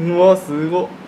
うわすごっ。